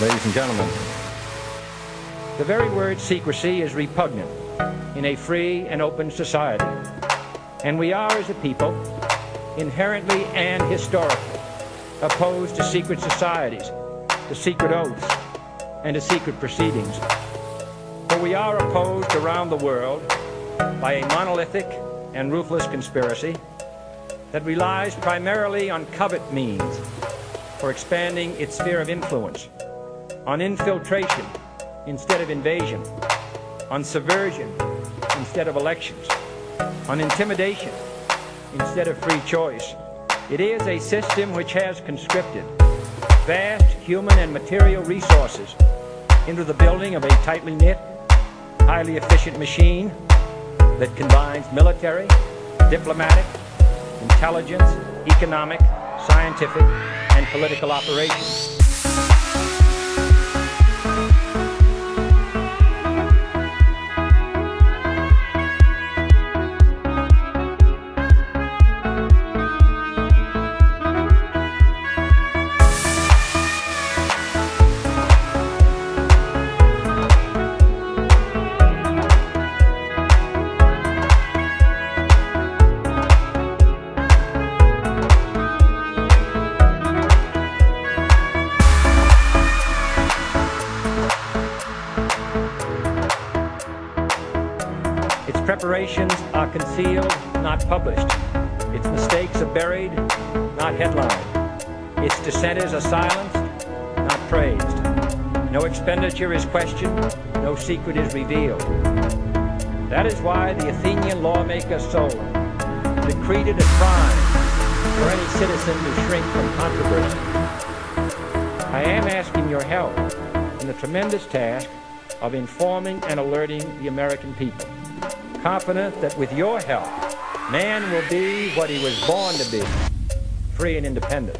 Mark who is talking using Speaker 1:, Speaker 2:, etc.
Speaker 1: Ladies and gentlemen,
Speaker 2: The very word secrecy is repugnant in a free and open society. And we are, as a people, inherently and historically opposed to secret societies, to secret oaths, and to secret proceedings. For we are opposed around the world by a monolithic and ruthless conspiracy that relies primarily on covert means for expanding its sphere of influence, on infiltration instead of invasion, on subversion instead of elections, on intimidation instead of free choice. It is a system which has conscripted vast human and material resources into the building of a tightly knit, highly efficient machine that combines military, diplomatic, intelligence, economic, scientific, and political operations. Its preparations are concealed, not published. Its mistakes are buried, not headlined. Its dissenters are silenced, not praised. No expenditure is questioned, no secret is revealed. That is why the Athenian lawmaker Solon decreed it a crime for any citizen to shrink from controversy. I am asking your help in the tremendous task of informing and alerting the American people confident that with your help, man will be what he was born to be, free and independent.